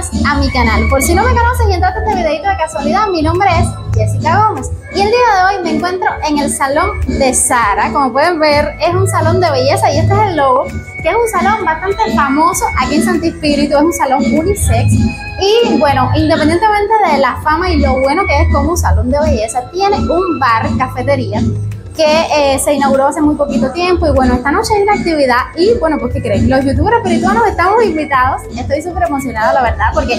más a mi canal. Por si no me conoces y entraste este videito de casualidad, mi nombre es Jessica Gómez y el día de hoy me encuentro en el salón de Sara. Como pueden ver, es un salón de belleza y este es el logo, que es un salón bastante famoso aquí en Santo Espíritu, es un salón unisex y bueno, independientemente de la fama y lo bueno que es como un salón de belleza, tiene un bar, cafetería que eh, se inauguró hace muy poquito tiempo y bueno, esta noche hay una actividad y bueno, pues ¿qué creen? Los youtubers espirituanos estamos invitados, estoy súper emocionada la verdad porque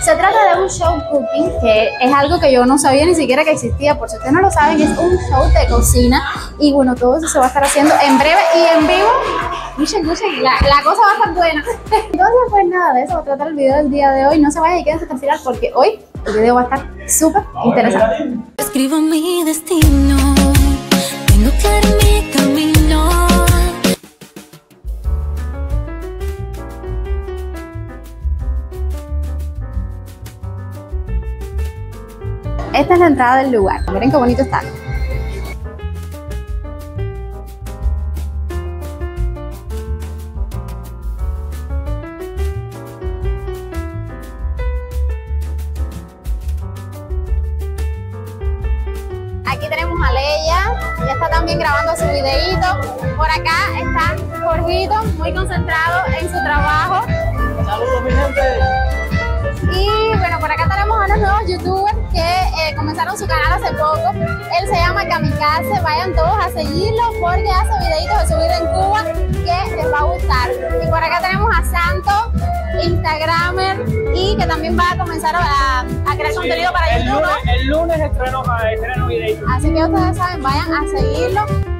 se trata de un show cooking que es algo que yo no sabía ni siquiera que existía, por si ustedes no lo saben, es un show de cocina y bueno, todo eso se va a estar haciendo en breve y en vivo. La, la cosa va a estar buena. Entonces, pues nada, de eso va a tratar el video del día de hoy. No se vayan y quédense hasta el final porque hoy el video va a estar súper interesante. Escribo mi destino, Esta es la entrada del lugar. Miren qué bonito está. Aquí tenemos a Leia, ya está también grabando su videíto. Por acá está Jorgito, muy concentrado en su trabajo. Saludos, mi gente. Y bueno, por acá tenemos a unos nuevos youtubers que eh, comenzaron su canal hace poco. Él se llama Kamikaze, vayan todos a seguirlo porque hace videitos de su vida en Cuba que les va a gustar. Y por acá tenemos a Santo, Instagramer y que también va a comenzar a, a crear contenido para El YouTube. lunes, el lunes estreno, estreno videito. Así que ustedes saben, vayan a seguirlo.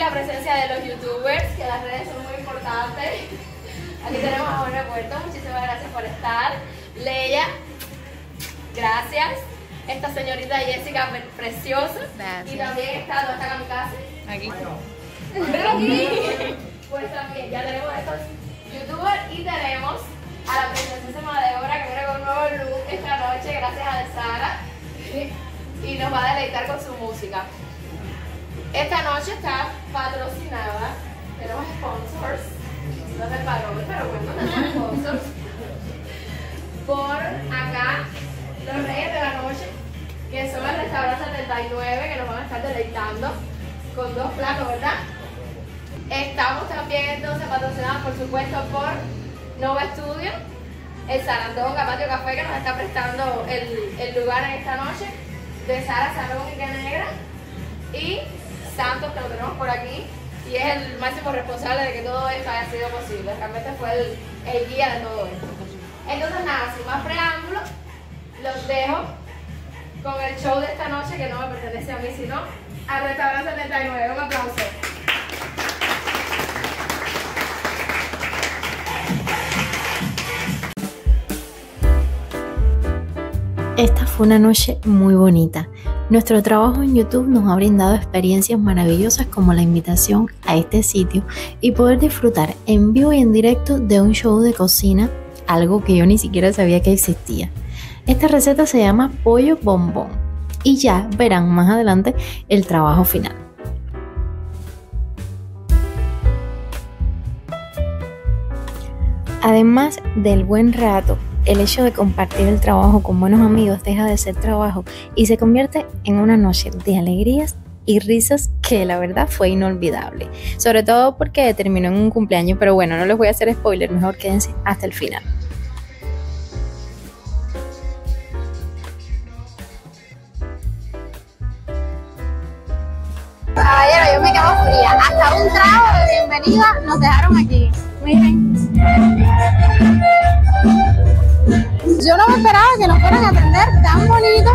La presencia de los youtubers, que las redes son muy importantes. Aquí tenemos a Jorge Puerto, muchísimas gracias por estar. Leia, gracias. Esta señorita Jessica, pre- preciosa. Y también está, ¿dónde está Kamikaze? Aquí. Aquí, pues también ya tenemos a estos youtubers y tenemos a la de obra que viene con un nuevo look esta noche, gracias a Sara, y nos va a deleitar con su música. Esta noche está patrocinada, tenemos sponsors, no el valor, pero bueno, tenemos sponsors, por acá, los reyes de la noche, que son el restaurante 79, que nos van a estar deleitando con dos platos, ¿verdad? Estamos también entonces patrocinados por supuesto por Nova Studio, el Sarandonga Patio Café que nos está prestando el, el lugar en esta noche, de Sara Salón y Negra y Santos que lo tenemos por aquí y es el máximo responsable de que todo esto haya sido posible, realmente fue el, guía de todo esto. Entonces nada, sin más preámbulos, los dejo con el show de esta noche que no me pertenece a mí sino al Restaurante 79. Un aplauso. Esta fue una noche muy bonita. Nuestro trabajo en YouTube nos ha brindado experiencias maravillosas como la invitación a este sitio y poder disfrutar en vivo y en directo de un show de cocina, algo que yo ni siquiera sabía que existía. Esta receta se llama pollo bombón y ya verán más adelante el trabajo final. Además del buen rato, el hecho de compartir el trabajo con buenos amigos deja de ser trabajo y se convierte en una noche de alegrías y risas que la verdad fue inolvidable. Sobre todo porque terminó en un cumpleaños, pero bueno, no les voy a hacer spoiler, mejor quédense hasta el final. Caballero, yo me quedo fría. Hasta un trago de bienvenida nos dejaron aquí. Miren. Yo no me esperaba que nos fueran a atender tan bonito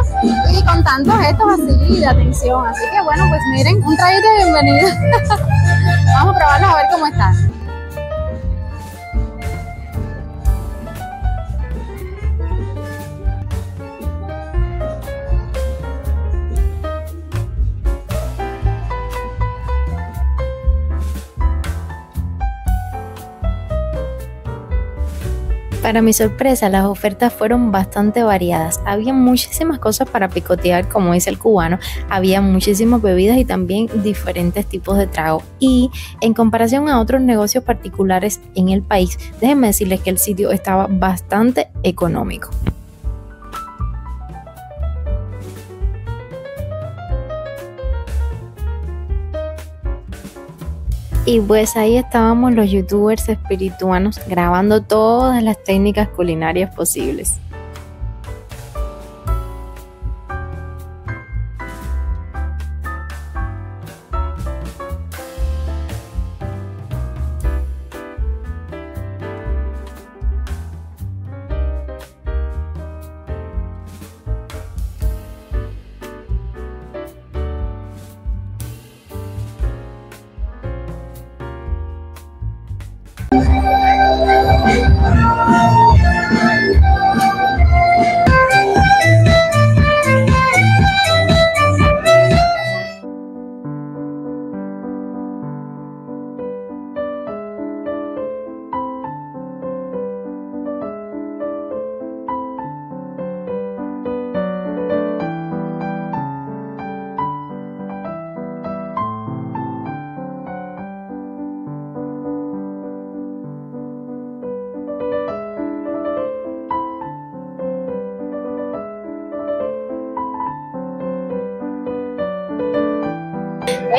y con tantos gestos así de atención. Así que bueno, pues miren, un traguito de bienvenida. Vamos a probarlos a ver cómo están. Para mi sorpresa, las ofertas fueron bastante variadas. Había muchísimas cosas para picotear, como dice el cubano. Había muchísimas bebidas y también diferentes tipos de trago. Y en comparación a otros negocios particulares en el país, déjenme decirles que el sitio estaba bastante económico. Y pues ahí estábamos los youtubers espirituanos grabando todas las técnicas culinarias posibles.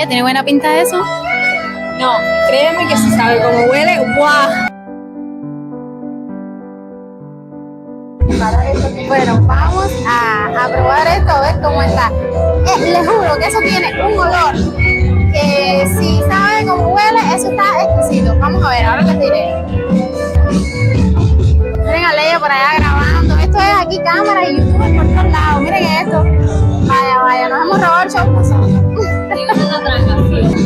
¿Tiene buena pinta eso? No, créeme que si sabe cómo huele, ¡guau! Bueno, vamos a, probar esto a ver cómo está. Eh, les juro que eso tiene un olor que si saben cómo huele, eso está exquisito. Vamos a ver, ahora les diré. Miren a Leia por allá grabando. Esto es aquí cámara y YouTube por todos lados. Miren esto. Vaya, vaya, nos hemos robado el show.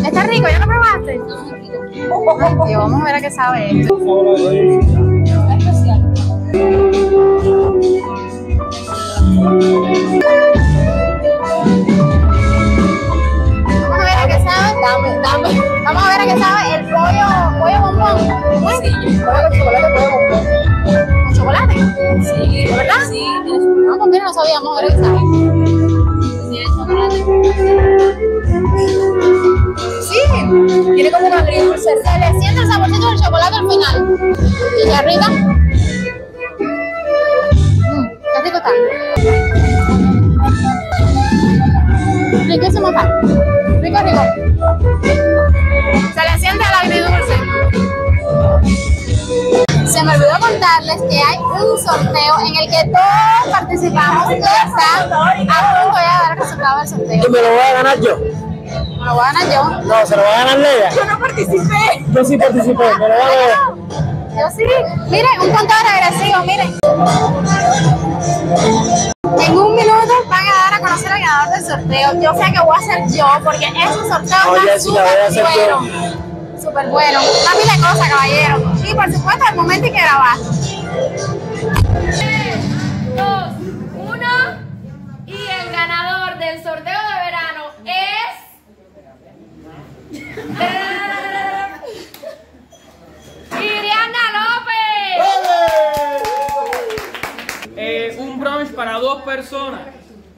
Está rico, ¿ya lo probaste? Vamos a ver a qué sabe esto. Vamos a ver a qué sabe. Dame, dame. Vamos a ver a qué sabe el pollo, pollo bombón. Pollo con chocolate, pollo bombón. ¿Con chocolate? Sí. ¿De verdad? Sí. No, mira, no sabíamos. A ver a qué sabe. Sí. Tiene como una agridulce. Se le siente el saborcito del chocolate al final. Y arriba. Mm, qué rico está. Riquísimo está. Rico, rico. Se le siente el agridulce. Se me olvidó contarles que hay un sorteo en el que todos participamos y está a punto de dar el resultado del sorteo. ¿Y me lo voy a ganar yo? Me lo voy a ganar yo. No, se lo va a ganar Leia. Yo no participé. Yo sí participé, me lo voy a ganar. Yo sí. Miren, un contador agresivo, miren. En un minuto van a dar a conocer al ganador del sorteo. Yo sé que voy a ser yo, porque sorteo No, está Jessica, voy a súper bueno. Súper bueno. Una pila de cosas, caballero. Y por supuesto, el momento en que grabar. 2, 1 y el ganador del sorteo de verano es. ¡Iriana López! Eh, un brunch para dos personas.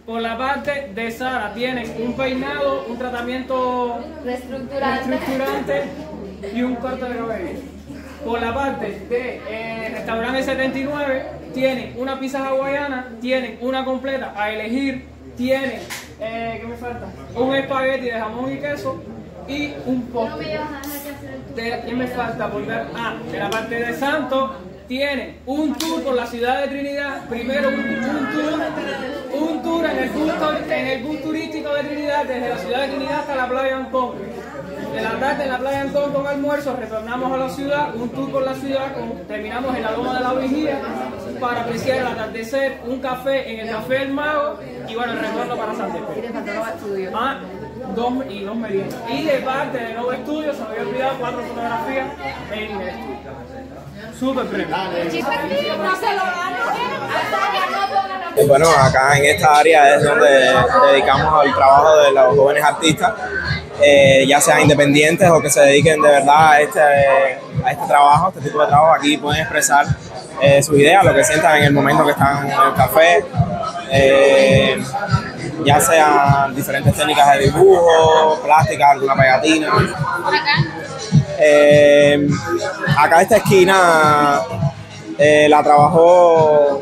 Por la parte de Sara tienen un peinado, un tratamiento Reestructurante. estructurante y un corte de cabello. Por la parte de eh, restaurante 79 tienen una pizza hawaiana, tienen una completa a elegir, tienen, eh, ¿qué me falta? Un espagueti de jamón y queso y un postre. ¿Qué me falta? Por? Ah, de la parte de Santo tienen un tour por la ciudad de Trinidad. Primero un, tour, un tour en el, bus, en el bus turístico de Trinidad, desde la ciudad de Trinidad hasta la playa Ancón. De la tarde en la playa Ancón con almuerzo, retornamos a la ciudad, un tour por la ciudad, con- terminamos en la Loma de la Vigía para apreciar el atardecer, un café en el Café del Mago y bueno, el retorno para San. Ah, dos, y dos meriendas. Y de parte de Nuevo Estudio, se me había olvidado cuatro fotografías en el estudio. Súper premio. Y bueno, acá en esta área es donde dedicamos al trabajo de los jóvenes artistas, eh, ya sean independientes o que se dediquen de verdad a este, a este trabajo, a este tipo de trabajo. Aquí pueden expresar eh, sus ideas, lo que sientan en el momento que están en el café. Eh, ya sean diferentes técnicas de dibujo, plástica, alguna pegatina. Eh, acá esta esquina eh, la trabajó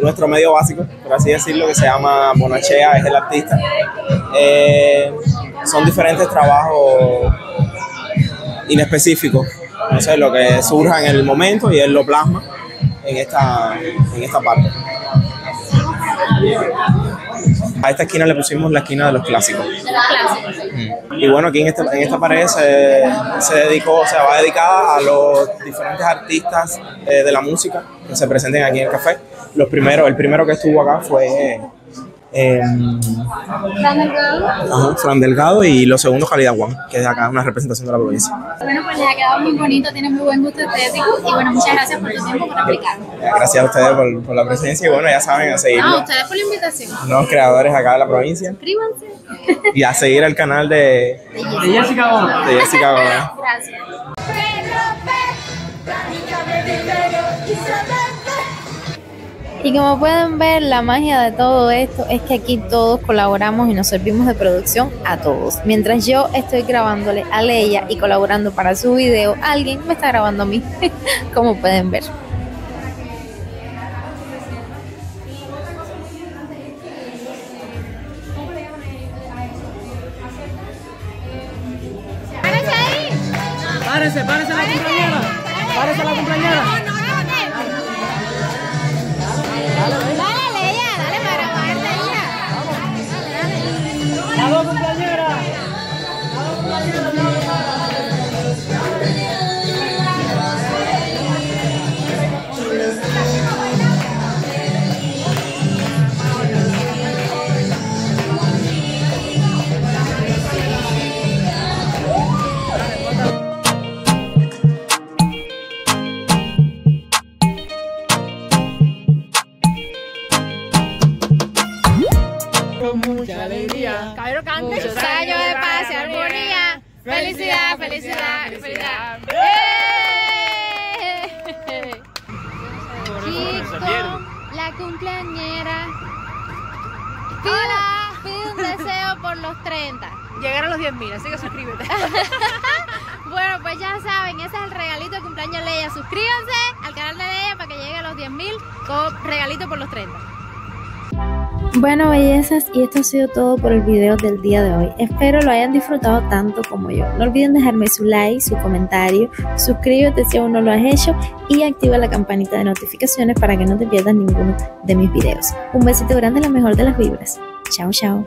nuestro medio básico, por así decirlo, que se llama Bonachea, es el artista. Eh, son diferentes trabajos inespecíficos, no sé, lo que surja en el momento y él lo plasma en esta, en esta parte. A esta esquina le pusimos la esquina de los clásicos. Y bueno, aquí en esta, en esta pared se, se dedicó, o sea, va dedicada a los diferentes artistas eh, de la música que se presenten aquí en el café. Los primeros, el primero que estuvo acá fue eh, ajá, Fran Delgado y los segundos Calidad One, que es acá una representación de la provincia. Bueno, pues les ha quedado muy bonito, tiene muy buen gusto estético y bueno, muchas gracias por tu tiempo por explicarlo. Gracias a ustedes por, por la presencia y bueno, ya saben, a seguir No, ustedes por la invitación. nuevos creadores acá de la provincia Suscríbanse. y a seguir el canal de, De Jessica Gómez. de Jessica Gómez. Gracias. Y como pueden ver, la magia de todo esto es que aquí todos colaboramos y nos servimos de producción a todos. Mientras yo estoy grabándole a Leia y colaborando para su video, alguien me está grabando a mí, como pueden ver. Párese, párese la compañera. Párese la compañera. Armonía. Felicidad, felicidad, felicidad. ¡Eh! Chico, la cumpleañera. Pide, pide un deseo por los 30. Llegar a los 10.000, así que suscríbete. Bueno, pues ya saben, ese es el regalito de cumpleaños de Leia. Suscríbanse al canal de Leia para que llegue a los 10.000 con regalito por los 30. Bueno, bellezas, y esto ha sido todo por el video del día de hoy. Espero lo hayan disfrutado tanto como yo. No olviden dejarme su like, su comentario, suscríbete si aún no lo has hecho y activa la campanita de notificaciones para que no te pierdas ninguno de mis videos. Un besito grande, la mejor de las vibras. Chao, chao.